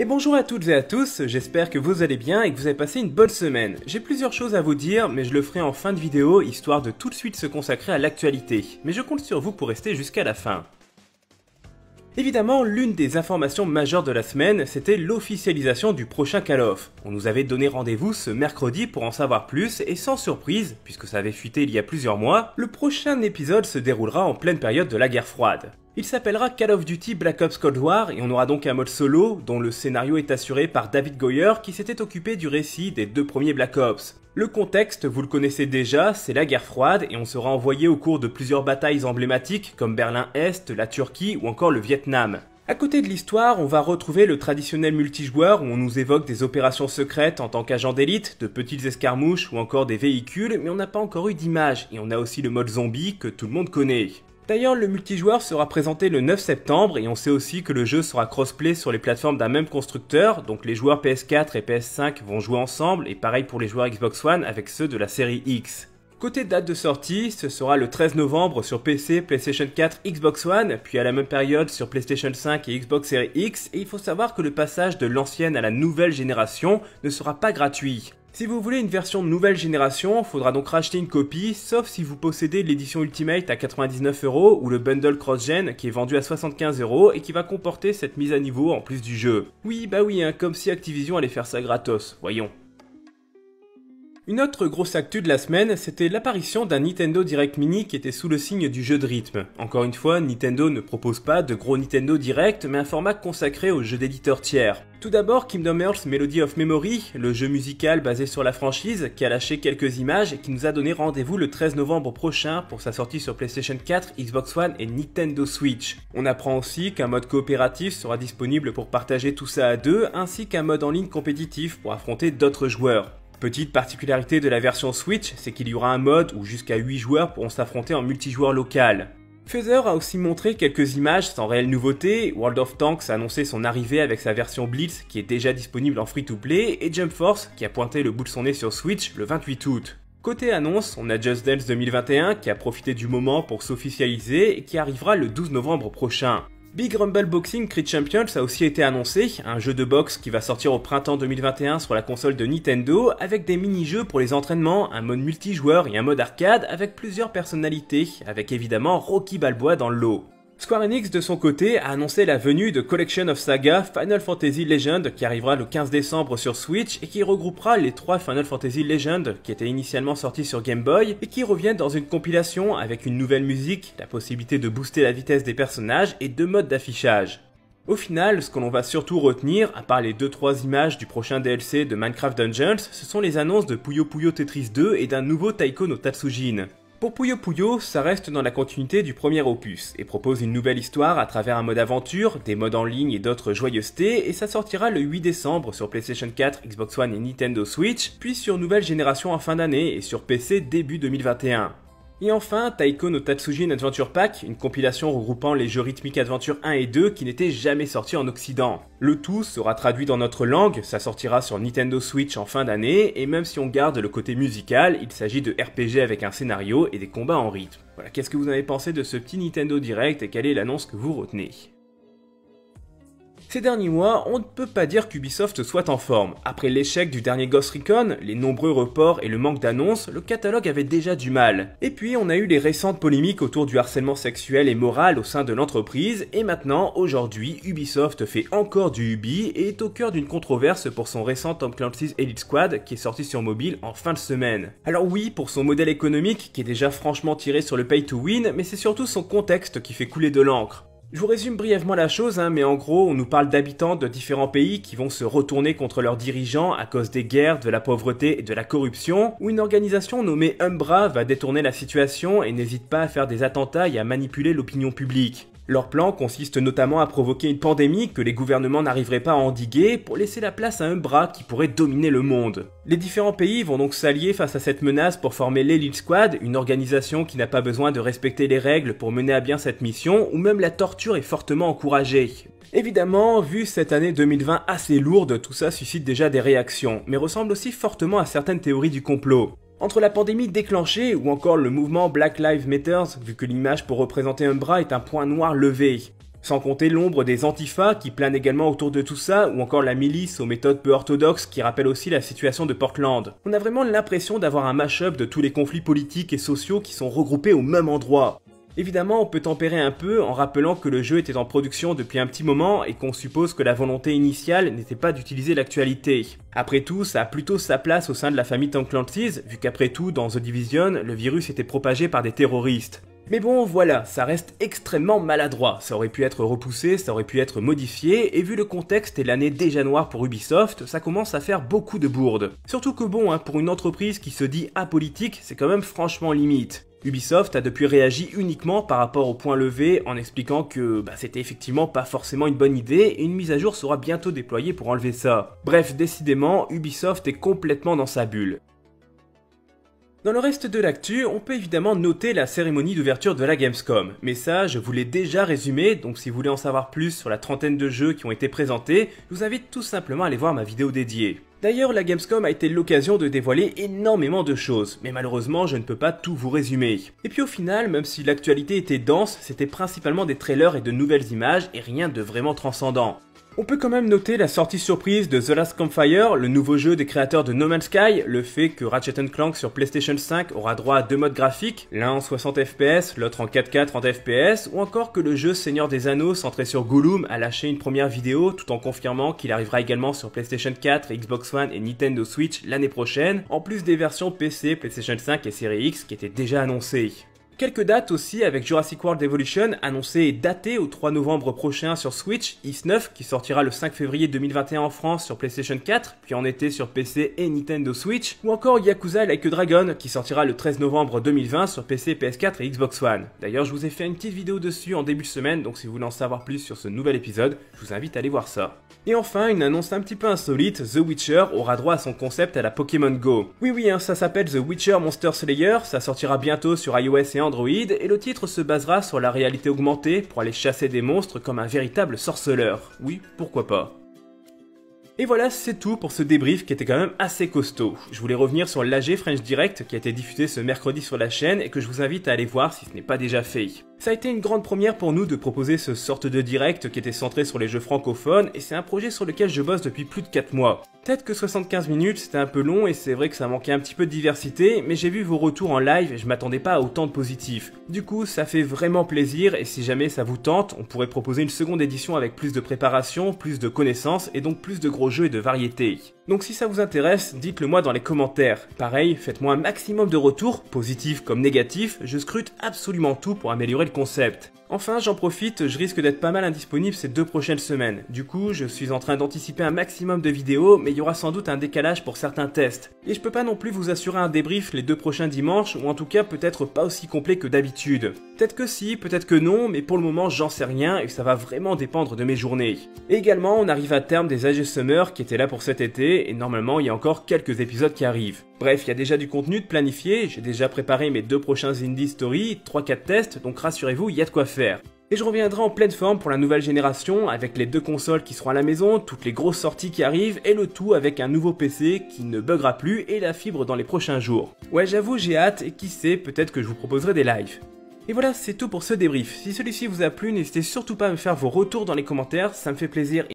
Et bonjour à toutes et à tous, j'espère que vous allez bien et que vous avez passé une bonne semaine. J'ai plusieurs choses à vous dire, mais je le ferai en fin de vidéo, histoire de tout de suite se consacrer à l'actualité. Mais je compte sur vous pour rester jusqu'à la fin. Évidemment, l'une des informations majeures de la semaine, c'était l'officialisation du prochain Call of. On nous avait donné rendez-vous ce mercredi pour en savoir plus, et sans surprise, puisque ça avait fuité il y a plusieurs mois, le prochain épisode se déroulera en pleine période de la guerre froide. Il s'appellera Call of Duty Black Ops Cold War et on aura donc un mode solo dont le scénario est assuré par David Goyer qui s'était occupé du récit des deux premiers Black Ops. Le contexte, vous le connaissez déjà, c'est la guerre froide et on sera envoyé au cours de plusieurs batailles emblématiques comme Berlin-Est, la Turquie ou encore le Vietnam. À côté de l'histoire, on va retrouver le traditionnel multijoueur où on nous évoque des opérations secrètes en tant qu'agent d'élite, de petites escarmouches ou encore des véhicules, mais on n'a pas encore eu d'image et on a aussi le mode zombie que tout le monde connaît. D'ailleurs, le multijoueur sera présenté le 9 septembre et on sait aussi que le jeu sera crossplay sur les plateformes d'un même constructeur, donc les joueurs PS4 et PS5 vont jouer ensemble et pareil pour les joueurs Xbox One avec ceux de la série X. Côté date de sortie, ce sera le 13 novembre sur PC, PlayStation 4, Xbox One, puis à la même période sur PlayStation 5 et Xbox Series X, et il faut savoir que le passage de l'ancienne à la nouvelle génération ne sera pas gratuit. Si vous voulez une version de nouvelle génération, faudra donc racheter une copie, sauf si vous possédez l'édition Ultimate à 99 euros ou le bundle cross-gen qui est vendu à 75 euros et qui va comporter cette mise à niveau en plus du jeu. Oui, bah oui, hein, comme si Activision allait faire ça gratos, voyons. Une autre grosse actu de la semaine, c'était l'apparition d'un Nintendo Direct Mini qui était sous le signe du jeu de rythme. Encore une fois, Nintendo ne propose pas de gros Nintendo Direct, mais un format consacré aux jeux d'éditeurs tiers. Tout d'abord, Kingdom Hearts Melody of Memory, le jeu musical basé sur la franchise, qui a lâché quelques images et qui nous a donné rendez-vous le 13 novembre prochain pour sa sortie sur PlayStation 4, Xbox One et Nintendo Switch. On apprend aussi qu'un mode coopératif sera disponible pour partager tout ça à deux, ainsi qu'un mode en ligne compétitif pour affronter d'autres joueurs. Petite particularité de la version Switch, c'est qu'il y aura un mode où jusqu'à 8 joueurs pourront s'affronter en multijoueur local. Feather a aussi montré quelques images sans réelle nouveauté, World of Tanks a annoncé son arrivée avec sa version Blitz qui est déjà disponible en free-to-play, et Jump Force qui a pointé le bout de son nez sur Switch le 28 août. Côté annonce, on a Just Dance 2021 qui a profité du moment pour s'officialiser et qui arrivera le 12 novembre prochain. Big Rumble Boxing Creed Champions a aussi été annoncé, un jeu de boxe qui va sortir au printemps 2021 sur la console de Nintendo, avec des mini-jeux pour les entraînements, un mode multijoueur et un mode arcade avec plusieurs personnalités, avec évidemment Rocky Balboa dans le lot. Square Enix de son côté a annoncé la venue de Collection of Saga Final Fantasy Legend qui arrivera le 15 décembre sur Switch et qui regroupera les trois Final Fantasy Legend qui étaient initialement sortis sur Game Boy et qui reviennent dans une compilation avec une nouvelle musique, la possibilité de booster la vitesse des personnages et deux modes d'affichage. Au final, ce que l'on va surtout retenir, à part les 2-3 images du prochain DLC de Minecraft Dungeons, ce sont les annonces de Puyo Puyo Tetris 2 et d'un nouveau Taiko no Tatsujin. Pour Puyo Puyo, ça reste dans la continuité du premier opus et propose une nouvelle histoire à travers un mode aventure, des modes en ligne et d'autres joyeusetés et ça sortira le 8 décembre sur PlayStation 4, Xbox One et Nintendo Switch, puis sur nouvelle génération en fin d'année et sur PC début 2021. Et enfin, Taiko no Tatsujin Adventure Pack, une compilation regroupant les jeux rythmiques Adventure 1 et 2 qui n'étaient jamais sortis en Occident. Le tout sera traduit dans notre langue, ça sortira sur Nintendo Switch en fin d'année, et même si on garde le côté musical, il s'agit de RPG avec un scénario et des combats en rythme. Voilà, qu'est-ce que vous avez pensé de ce petit Nintendo Direct et quelle est l'annonce que vous retenez? Ces derniers mois, on ne peut pas dire qu'Ubisoft soit en forme. Après l'échec du dernier Ghost Recon, les nombreux reports et le manque d'annonces, le catalogue avait déjà du mal. Et puis on a eu les récentes polémiques autour du harcèlement sexuel et moral au sein de l'entreprise, et maintenant, aujourd'hui, Ubisoft fait encore du Ubi et est au cœur d'une controverse pour son récent Tom Clancy's Elite Squad qui est sorti sur mobile en fin de semaine. Alors oui, pour son modèle économique qui est déjà franchement tiré sur le pay to win, mais c'est surtout son contexte qui fait couler de l'encre. Je vous résume brièvement la chose, hein, mais en gros, on nous parle d'habitants de différents pays qui vont se retourner contre leurs dirigeants à cause des guerres, de la pauvreté et de la corruption, où une organisation nommée Umbra va détourner la situation et n'hésite pas à faire des attentats et à manipuler l'opinion publique. Leur plan consiste notamment à provoquer une pandémie que les gouvernements n'arriveraient pas à endiguer pour laisser la place à un bras qui pourrait dominer le monde. Les différents pays vont donc s'allier face à cette menace pour former l'Elite Squad, une organisation qui n'a pas besoin de respecter les règles pour mener à bien cette mission, où même la torture est fortement encouragée. Évidemment, vu cette année 2020 assez lourde, tout ça suscite déjà des réactions, mais ressemble aussi fortement à certaines théories du complot. Entre la pandémie déclenchée ou encore le mouvement Black Lives Matter, vu que l'image pour représenter un bras est un point noir levé. Sans compter l'ombre des antifas qui planent également autour de tout ça, ou encore la milice aux méthodes peu orthodoxes qui rappelle aussi la situation de Portland. On a vraiment l'impression d'avoir un mash-up de tous les conflits politiques et sociaux qui sont regroupés au même endroit. Évidemment, on peut tempérer un peu en rappelant que le jeu était en production depuis un petit moment et qu'on suppose que la volonté initiale n'était pas d'utiliser l'actualité. Après tout, ça a plutôt sa place au sein de la famille Tom vu qu'après tout, dans The Division, le virus était propagé par des terroristes. Mais bon, voilà, ça reste extrêmement maladroit. Ça aurait pu être repoussé, ça aurait pu être modifié, et vu le contexte et l'année déjà noire pour Ubisoft, ça commence à faire beaucoup de bourdes. Surtout que bon, hein, pour une entreprise qui se dit apolitique, c'est quand même franchement limite. Ubisoft a depuis réagi uniquement par rapport au point levé en expliquant que bah, c'était effectivement pas forcément une bonne idée et une mise à jour sera bientôt déployée pour enlever ça. Bref, décidément, Ubisoft est complètement dans sa bulle. Dans le reste de l'actu, on peut évidemment noter la cérémonie d'ouverture de la Gamescom, mais ça je vous l'ai déjà résumé, donc si vous voulez en savoir plus sur la trentaine de jeux qui ont été présentés, je vous invite tout simplement à aller voir ma vidéo dédiée. D'ailleurs, la Gamescom a été l'occasion de dévoiler énormément de choses, mais malheureusement, je ne peux pas tout vous résumer. Et puis au final, même si l'actualité était dense, c'était principalement des trailers et de nouvelles images et rien de vraiment transcendant. On peut quand même noter la sortie surprise de The Last Campfire, le nouveau jeu des créateurs de No Man's Sky, le fait que Ratchet Clank sur PlayStation 5 aura droit à deux modes graphiques, l'un en 60 fps, l'autre en 4K 30 fps, ou encore que le jeu Seigneur des Anneaux centré sur Gollum a lâché une première vidéo tout en confirmant qu'il arrivera également sur PlayStation 4, Xbox One et Nintendo Switch l'année prochaine, en plus des versions PC, PlayStation 5 et Series X qui étaient déjà annoncées. Quelques dates aussi avec Jurassic World Evolution annoncé et daté au 3 novembre prochain sur Switch, Is9 qui sortira le 5 février 2021 en France sur PlayStation 4, puis en été sur PC et Nintendo Switch, ou encore Yakuza Like a Dragon qui sortira le 13 novembre 2020 sur PC, PS4 et Xbox One. D'ailleurs, je vous ai fait une petite vidéo dessus en début de semaine, donc si vous voulez en savoir plus sur ce nouvel épisode, je vous invite à aller voir ça. Et enfin, une annonce un petit peu insolite, The Witcher aura droit à son concept à la Pokémon Go. Oui oui, hein, ça s'appelle The Witcher Monster Slayer, ça sortira bientôt sur iOS et Et le titre se basera sur la réalité augmentée pour aller chasser des monstres comme un véritable sorceleur. Oui, pourquoi pas. Et voilà, c'est tout pour ce débrief qui était quand même assez costaud. Je voulais revenir sur l'AG French Direct qui a été diffusé ce mercredi sur la chaîne et que je vous invite à aller voir si ce n'est pas déjà fait. Ça a été une grande première pour nous de proposer ce sorte de direct qui était centré sur les jeux francophones et c'est un projet sur lequel je bosse depuis plus de 4 mois. Peut-être que 75 minutes c'était un peu long et c'est vrai que ça manquait un petit peu de diversité, mais j'ai vu vos retours en live et je m'attendais pas à autant de positifs. Du coup, ça fait vraiment plaisir et si jamais ça vous tente, on pourrait proposer une seconde édition avec plus de préparation, plus de connaissances et donc plus de gros jeux et de variétés. Donc si ça vous intéresse, dites-le moi dans les commentaires. Pareil, faites-moi un maximum de retours, positifs comme négatifs, je scrute absolument tout pour améliorer le concept. Enfin, j'en profite, je risque d'être pas mal indisponible ces deux prochaines semaines. Du coup, je suis en train d'anticiper un maximum de vidéos, mais il y aura sans doute un décalage pour certains tests. Et je peux pas non plus vous assurer un débrief les deux prochains dimanches, ou en tout cas peut-être pas aussi complet que d'habitude. Peut-être que si, peut-être que non, mais pour le moment j'en sais rien et ça va vraiment dépendre de mes journées. Également, on arrive à terme des AG Summer qui étaient là pour cet été, et normalement il y a encore quelques épisodes qui arrivent. Bref, il y a déjà du contenu de planifié, j'ai déjà préparé mes deux prochains Indie Story, 3-4 tests, donc rassurez-vous, il y a de quoi faire. Et je reviendrai en pleine forme pour la nouvelle génération, avec les deux consoles qui seront à la maison, toutes les grosses sorties qui arrivent, et le tout avec un nouveau PC qui ne buggera plus et la fibre dans les prochains jours. Ouais j'avoue j'ai hâte, et qui sait, peut-être que je vous proposerai des lives. Et voilà, c'est tout pour ce débrief. Si celui-ci vous a plu, n'hésitez surtout pas à me faire vos retours dans les commentaires, ça me fait plaisir